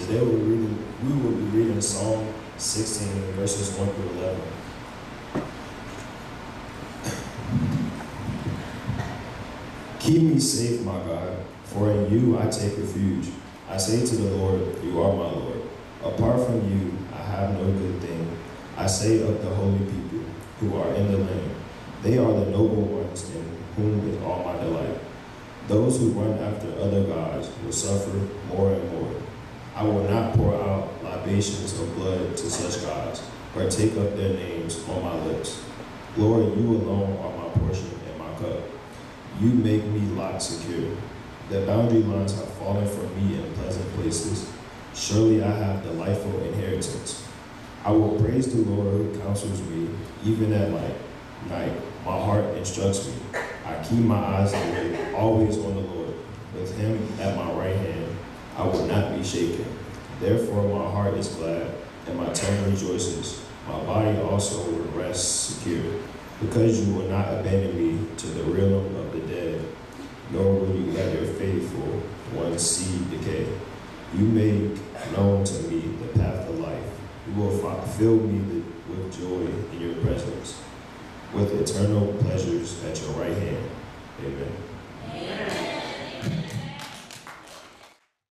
Today we're reading, we will be reading Psalm 16, verses 1 through 11. Keep me safe, my God, for in you I take refuge. I say to the Lord, You are my Lord. Apart from you, I have no good thing. I say of the holy people who are in the land, They are the noble ones in whom is all my delight. Those who run after other gods will suffer more and more. I will not pour out libations of blood to such gods, or take up their names on my lips. Lord, you alone are my portion and my cup. You make me lock secure. The boundary lines have fallen for me in pleasant places. Surely I have delightful inheritance. I will praise the Lord who counsels me, even at night. Night, my heart instructs me. I keep my eyes awake, always on the Lord. With him at my right hand, I will not be shaken. Therefore my heart is glad, and my tongue rejoices. My body also will rest secure, because you will not abandon me to the realm of the dead, nor will you let your faithful one see decay. You make known to me the path of life. You will fill me with joy in your presence, with eternal